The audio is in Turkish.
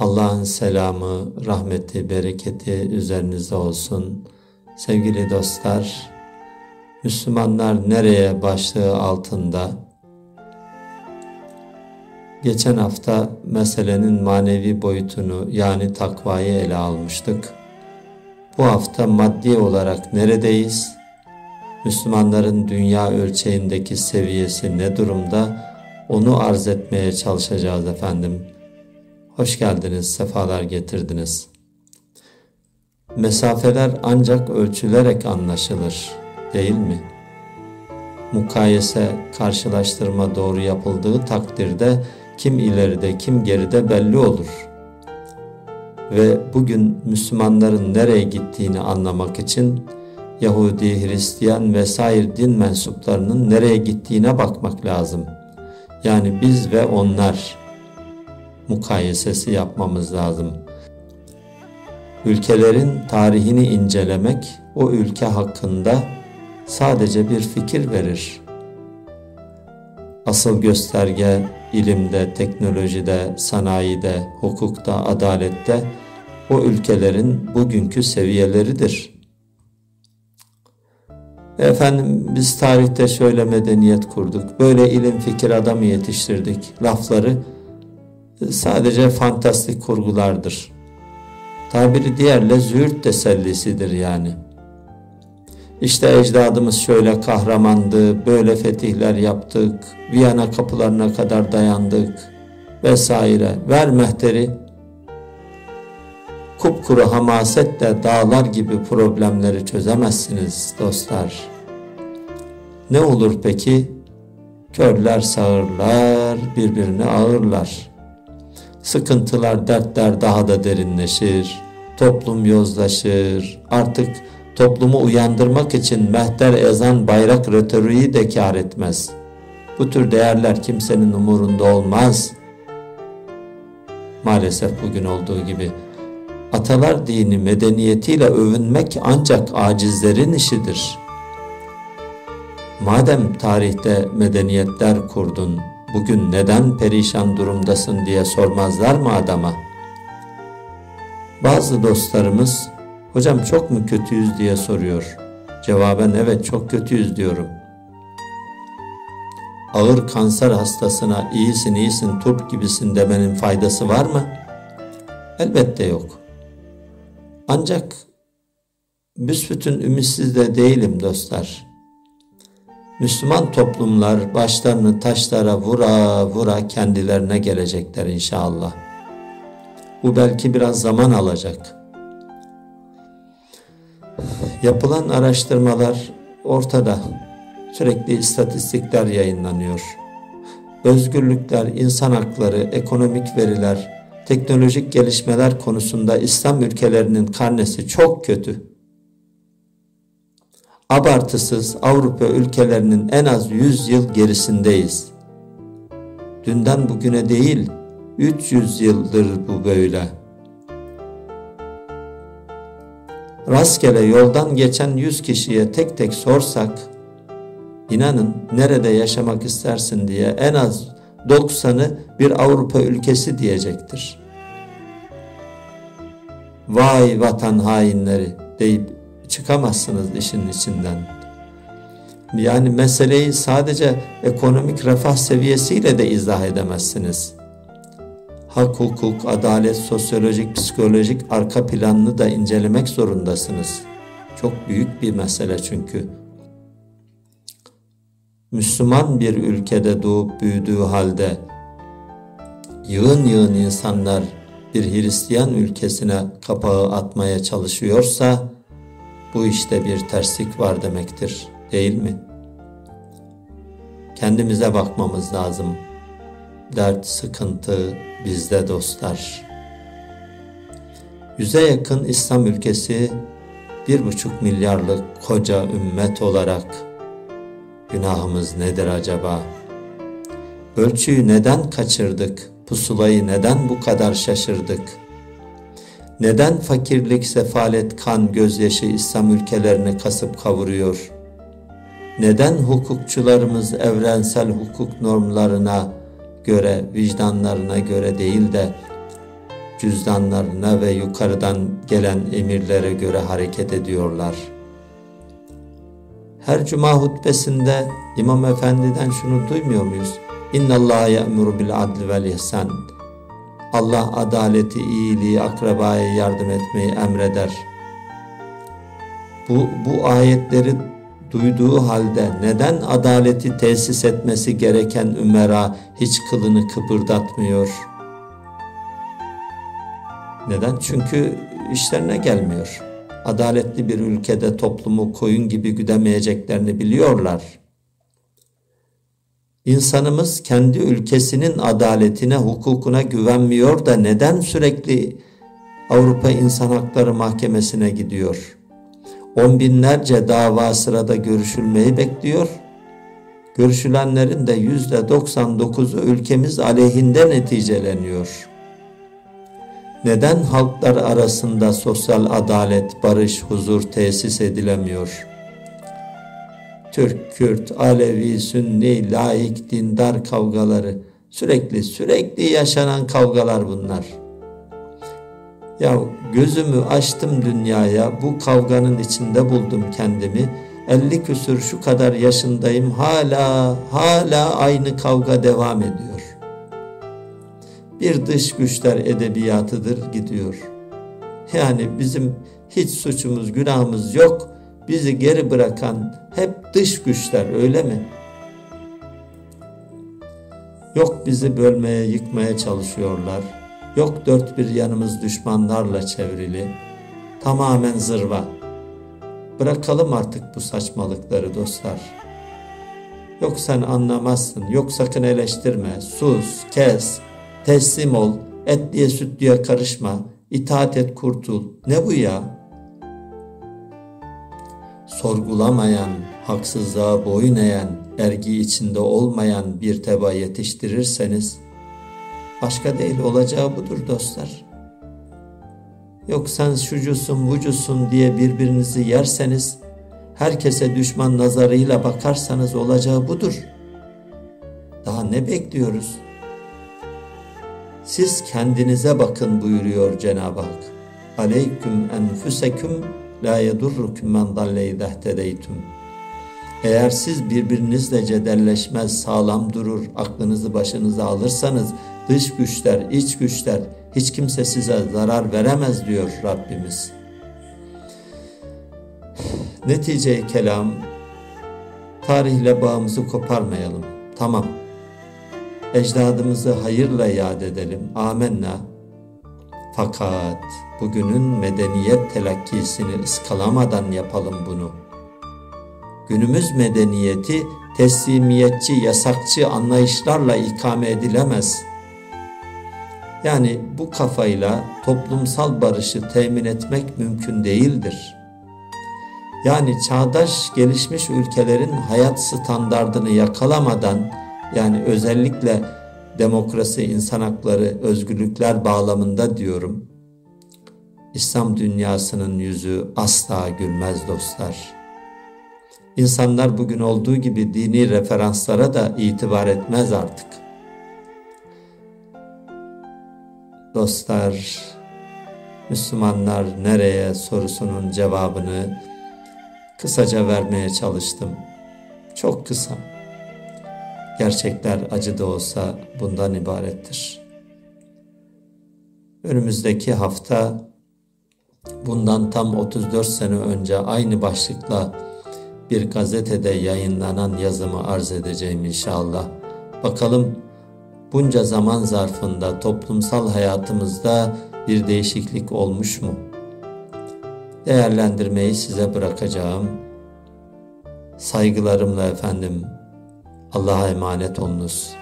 Allah'ın selamı, rahmeti, bereketi üzerinize olsun. Sevgili dostlar, Müslümanlar nereye başlığı altında geçen hafta meselenin manevi boyutunu yani takvayı ele almıştık. Bu hafta maddi olarak neredeyiz? Müslümanların dünya ölçeğindeki seviyesi ne durumda? Onu arz etmeye çalışacağız efendim. Hoş geldiniz, sefalar getirdiniz. Mesafeler ancak ölçülerek anlaşılır, değil mi? Mukayese, karşılaştırma doğru yapıldığı takdirde kim ileride, kim geride belli olur. Ve bugün Müslümanların nereye gittiğini anlamak için Yahudi, Hristiyan vesaire din mensuplarının nereye gittiğine bakmak lazım. Yani biz ve onlar mukayesesi yapmamız lazım. Ülkelerin tarihini incelemek o ülke hakkında sadece bir fikir verir. Asıl gösterge ilimde, teknolojide, sanayide, hukukta, adalette o ülkelerin bugünkü seviyeleridir. Efendim biz tarihte şöyle medeniyet kurduk, böyle ilim fikir adamı yetiştirdik lafları sadece fantastik kurgulardır. Tabiri diğerle züğürt tesellisidir yani. İşte ecdadımız şöyle kahramandı, böyle fetihler yaptık, Viyana kapılarına kadar dayandık vesaire. Ver mehteri. Kupkuru hamasetle dağlar gibi problemleri çözemezsiniz dostlar. Ne olur peki? Körler sağırlar, birbirine ağırlar. Sıkıntılar, dertler daha da derinleşir. Toplum yozlaşır. Artık toplumu uyandırmak için mehter ezan bayrak retoriği de kar etmez. Bu tür değerler kimsenin umurunda olmaz. Maalesef bugün olduğu gibi atalar dini medeniyetiyle övünmek ancak acizlerin işidir. Madem tarihte medeniyetler kurdun, bugün neden perişan durumdasın diye sormazlar mı adama? Bazı dostlarımız hocam çok mu kötüyüz diye soruyor. Cevaben evet çok kötüyüz diyorum. Ağır kanser hastasına iyisin iyisin turp gibisin demenin faydası var mı? Elbette yok. Ancak büsbütün ümitsiz de değilim dostlar. Müslüman toplumlar başlarını taşlara vura vura kendilerine gelecekler inşallah. Bu belki biraz zaman alacak. Yapılan araştırmalar ortada. Sürekli istatistikler yayınlanıyor. Özgürlükler, insan hakları, ekonomik veriler, teknolojik gelişmeler konusunda İslam ülkelerinin karnesi çok kötü abartısız Avrupa ülkelerinin en az 100 yıl gerisindeyiz. Dünden bugüne değil, 300 yıldır bu böyle. Rastgele yoldan geçen 100 kişiye tek tek sorsak, inanın nerede yaşamak istersin diye en az 90'ı bir Avrupa ülkesi diyecektir. Vay vatan hainleri deyip çıkamazsınız işin içinden. Yani meseleyi sadece ekonomik refah seviyesiyle de izah edemezsiniz. Hak, hukuk, adalet, sosyolojik, psikolojik arka planını da incelemek zorundasınız. Çok büyük bir mesele çünkü. Müslüman bir ülkede doğup büyüdüğü halde yığın yığın insanlar bir Hristiyan ülkesine kapağı atmaya çalışıyorsa bu işte bir terslik var demektir, değil mi? Kendimize bakmamız lazım. Dert, sıkıntı bizde dostlar. Yüze yakın İslam ülkesi bir buçuk milyarlık koca ümmet olarak günahımız nedir acaba? Ölçüyü neden kaçırdık? Pusulayı neden bu kadar şaşırdık?'' Neden fakirlik, sefalet, kan, gözyaşı İslam ülkelerini kasıp kavuruyor? Neden hukukçularımız evrensel hukuk normlarına göre, vicdanlarına göre değil de cüzdanlarına ve yukarıdan gelen emirlere göre hareket ediyorlar. Her cuma hutbesinde İmam Efendi'den şunu duymuyor muyuz? İnna Allah ya'muru bil adli vel ihsan. Allah adaleti, iyiliği, akrabaya yardım etmeyi emreder. Bu, bu ayetleri duyduğu halde neden adaleti tesis etmesi gereken Ümera hiç kılını kıpırdatmıyor? Neden? Çünkü işlerine gelmiyor. Adaletli bir ülkede toplumu koyun gibi güdemeyeceklerini biliyorlar. İnsanımız kendi ülkesinin adaletine, hukukuna güvenmiyor da neden sürekli Avrupa İnsan Hakları Mahkemesi'ne gidiyor? On binlerce dava sırada görüşülmeyi bekliyor. Görüşülenlerin de yüzde 99'u ülkemiz aleyhinde neticeleniyor. Neden halklar arasında sosyal adalet, barış, huzur tesis edilemiyor? Türk, Kürt, Alevi, Sünni, laik, dindar kavgaları sürekli sürekli yaşanan kavgalar bunlar. Ya gözümü açtım dünyaya bu kavganın içinde buldum kendimi. 50 küsür şu kadar yaşındayım hala hala aynı kavga devam ediyor. Bir dış güçler edebiyatıdır gidiyor. Yani bizim hiç suçumuz günahımız yok. Bizi geri bırakan hep dış güçler öyle mi? Yok bizi bölmeye yıkmaya çalışıyorlar Yok dört bir yanımız düşmanlarla çevrili. Tamamen zırva. Bırakalım artık bu saçmalıkları dostlar. Yok sen anlamazsın, yok sakın eleştirme, sus, kes, teslim ol, etliye sütlüye karışma, itaat et kurtul. Ne bu ya? Sorgulamayan, haksızlığa boyun eğen, ergi içinde olmayan bir teba yetiştirirseniz, Başka değil olacağı budur dostlar. Yok sen şucusun bucusun diye birbirinizi yerseniz, herkese düşman nazarıyla bakarsanız olacağı budur. Daha ne bekliyoruz? Siz kendinize bakın buyuruyor Cenab-ı Hak. Aleyküm enfüseküm la yedurrukum men dalle idehtedeytüm. Eğer siz birbirinizle cederleşmez, sağlam durur, aklınızı başınıza alırsanız dış güçler, iç güçler hiç kimse size zarar veremez diyor Rabbimiz. Netice kelam tarihle bağımızı koparmayalım. Tamam. Ecdadımızı hayırla yad edelim. Amenna. Fakat bugünün medeniyet telakkisini ıskalamadan yapalım bunu. Günümüz medeniyeti teslimiyetçi, yasakçı anlayışlarla ikame edilemez.'' Yani bu kafayla toplumsal barışı temin etmek mümkün değildir. Yani çağdaş gelişmiş ülkelerin hayat standardını yakalamadan yani özellikle demokrasi, insan hakları, özgürlükler bağlamında diyorum. İslam dünyasının yüzü asla gülmez dostlar. İnsanlar bugün olduğu gibi dini referanslara da itibar etmez artık. Dostlar, Müslümanlar nereye sorusunun cevabını kısaca vermeye çalıştım. Çok kısa. Gerçekler acı da olsa bundan ibarettir. Önümüzdeki hafta bundan tam 34 sene önce aynı başlıkla bir gazetede yayınlanan yazımı arz edeceğim inşallah. Bakalım bunca zaman zarfında toplumsal hayatımızda bir değişiklik olmuş mu? Değerlendirmeyi size bırakacağım. Saygılarımla efendim. Allah'a emanet olunuz.